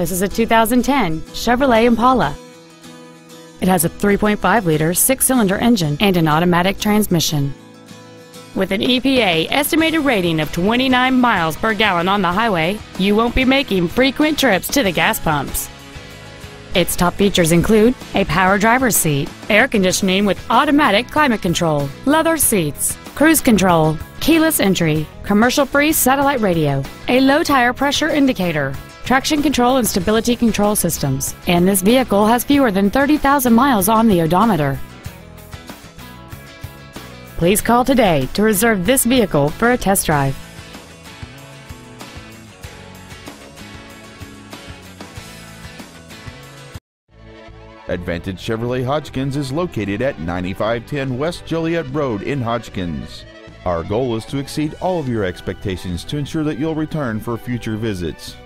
This is a 2010 Chevrolet Impala. It has a 3.5 liter six cylinder engine and an automatic transmission. With an EPA estimated rating of 29 miles per gallon on the highway, you won't be making frequent trips to the gas pumps. Its top features include a power driver's seat, air conditioning with automatic climate control, leather seats, cruise control, keyless entry, commercial-free satellite radio, a low tire pressure indicator, traction control and stability control systems, and this vehicle has fewer than 30,000 miles on the odometer. Please call today to reserve this vehicle for a test drive. Advantage Chevrolet Hodgkins is located at 9510 West Joliet Road in Hodgkins. Our goal is to exceed all of your expectations to ensure that you'll return for future visits.